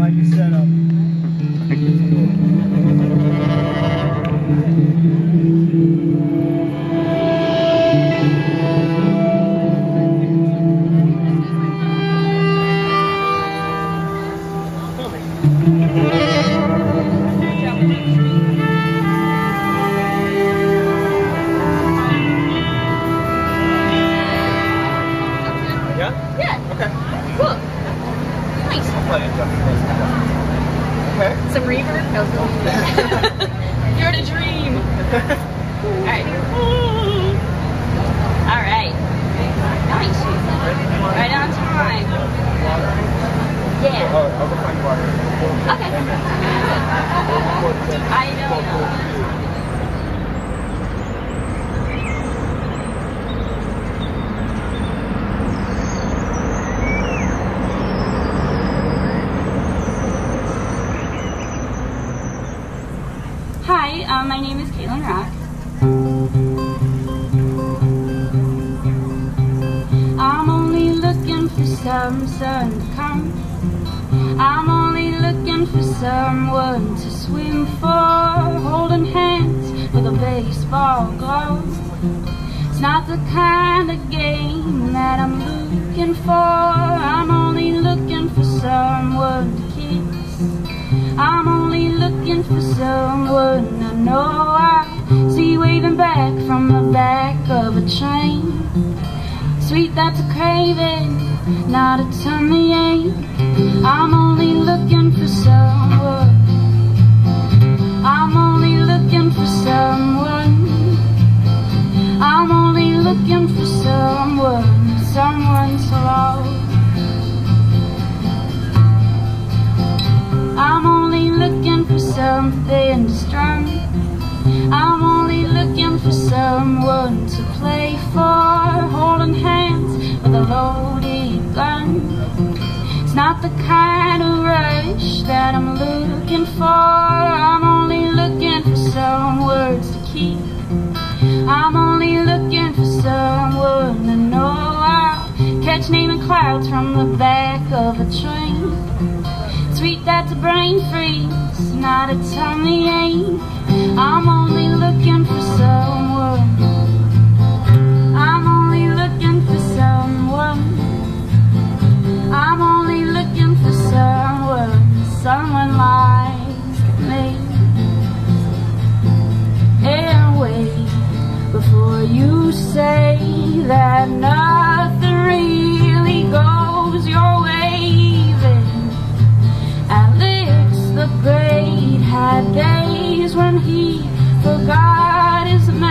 like you set up. Uh, It's not the kind of game that I'm looking for. I'm only looking for someone to kiss. I'm only looking for someone I know I see waving back from the back of a train. Sweet, that's a craving, not a tummy ache. I'm only looking for someone. I'm only looking for someone been looking for someone, someone to love. I'm only looking for something to strum. I'm only looking for someone to play for, holding hands with a loaded gun. It's not the kind of rush that I'm looking for. I'm only looking for some words to keep. I'm only looking someone to know I'll catch clouds from the back of a train. Sweet that's a brain freeze, not a tummy ache. I'm only looking for someone. I'm only looking for someone. I'm only looking for someone, someone like before you say that nothing really goes your way. Then Alex the Great had days when he forgot his name.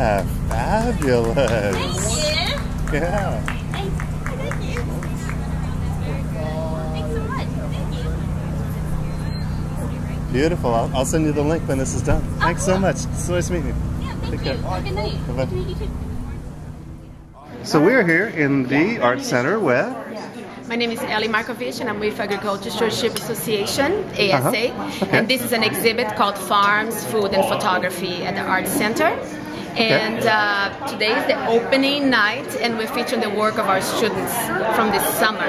Yeah, fabulous. Yeah. Beautiful. I'll, I'll send you the link when this is done. Thanks so much. It's so nice meeting you. Yeah. Take care. Good night. Bye-bye. So we're here in the Art Center with My name is Ellie Markovich, and I'm with Agriculture Stewardship Association, ASA. Uh-huh. Okay. And this is an exhibit called Farms, Food, and Photography at the Art Center. And uh, today is the opening night, and we're featuring the work of our students from this summer.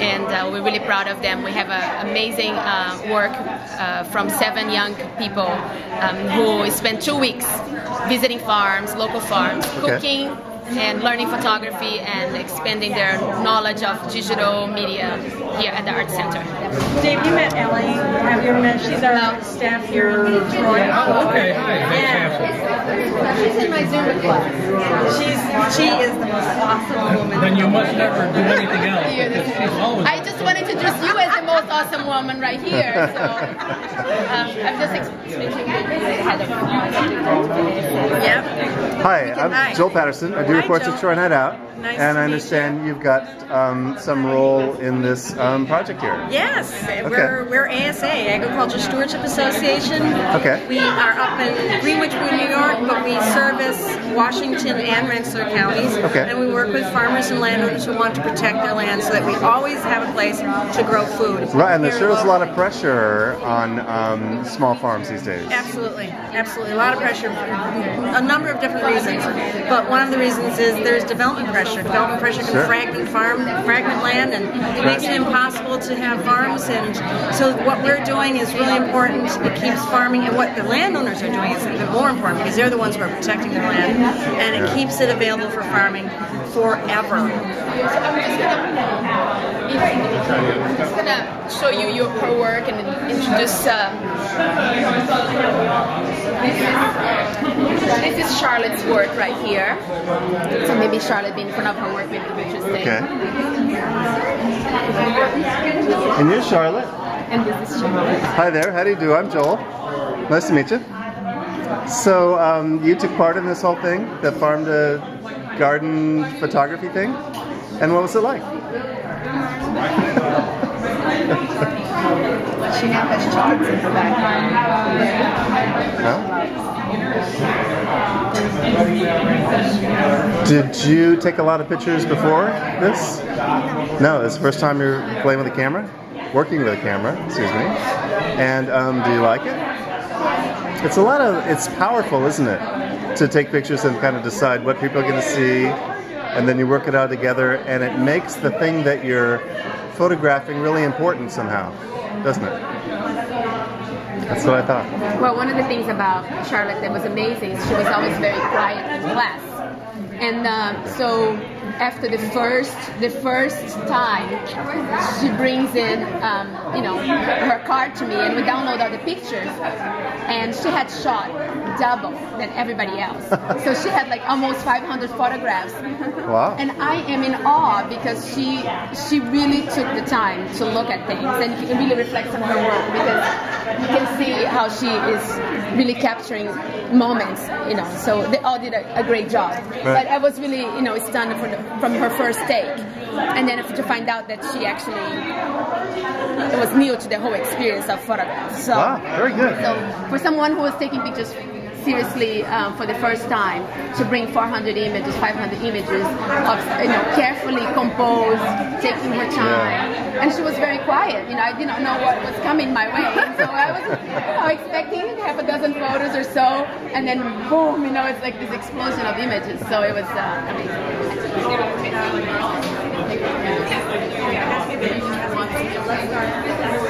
And uh, we're really proud of them. We have uh, amazing uh, work uh, from seven young people um, who spent two weeks visiting farms, local farms, Okay. cooking, and learning photography and expanding their knowledge of digital media here at the Art Center. Dave, you met Ellie. Have you met? She's our staff here in Detroit. Oh, okay. Hi. And She's in my Zumba class. she's she is the most awesome woman. Then you must never do anything else because she's always. I just want to introduce you as the most awesome woman right here. So um, I'm just explaining the Yep. Hi, I'm Hi. Joel Patterson. I do Hi, reports Troy Night Out, Nice and I understand you've got um, some role in this um, project here. Yes, we're we're ASA, Agriculture Stewardship Association. Okay. We are up in Greenwich, New York, but we service Washington and Rensselaer counties. Okay. And we work with farmers and landowners who want to protect their land so that we always have a place to grow food. Right, and there sure is a lot of pressure on um, small farms these days. Absolutely, absolutely. A lot of pressure, a number of different reasons. But one of the reasons is there's development pressure. Development pressure can Sure. fragment farm, fragment land, and it makes it impossible to have farms. And so what we're doing is really important. It keeps farming, and what the landowners are doing is even more important because they're the ones who are protecting their land, and it Yeah. keeps it available for farming forever. I'm just gonna show you your her work and introduce. Um, this, is, this is Charlotte's work right here. So maybe Charlotte, being in front of her work, maybe be interesting. Okay. And you're Charlotte. And this is Charlotte. Hi there. How do you do? I'm Joel. Nice to meet you. So um, you took part in this whole thing, the farm to garden photography thing, and what was it like? She now has charts in her background. Did you take a lot of pictures before this? No, it's the first time you're playing with a camera? Working with a camera, excuse me. And um, do you like it? It's a lot of, it's powerful, isn't it? To take pictures and kind of decide what people are going to see, and then you work it out together, and it makes the thing that you're photographing really important somehow, doesn't it? That's what I thought. Well, one of the things about Charlotte that was amazing is she was always very quiet in class. And um, so after the first the first time, she brings in um, you know her card to me, and we download all the pictures. And she had shot double than everybody else, so she had like almost 500 photographs. Wow. And I am in awe because she she really took the time to look at things, and it really reflects on her work because you can see how she is really capturing moments, you know. So they all did a, a great job. But I was really, you know, stunned from, the, from her first take, and then to find out that she actually it was new to the whole experience of photographs. So, Wow, very good. So for someone who was taking pictures seriously um, for the first time, to bring 400 images, 500 images of, you know, carefully composed, taking her time, and she was very quiet. You know, I did not know what was coming my way, so I was expecting half a dozen photos or so, and then boom, you know, it's like this explosion of images. So it was uh, This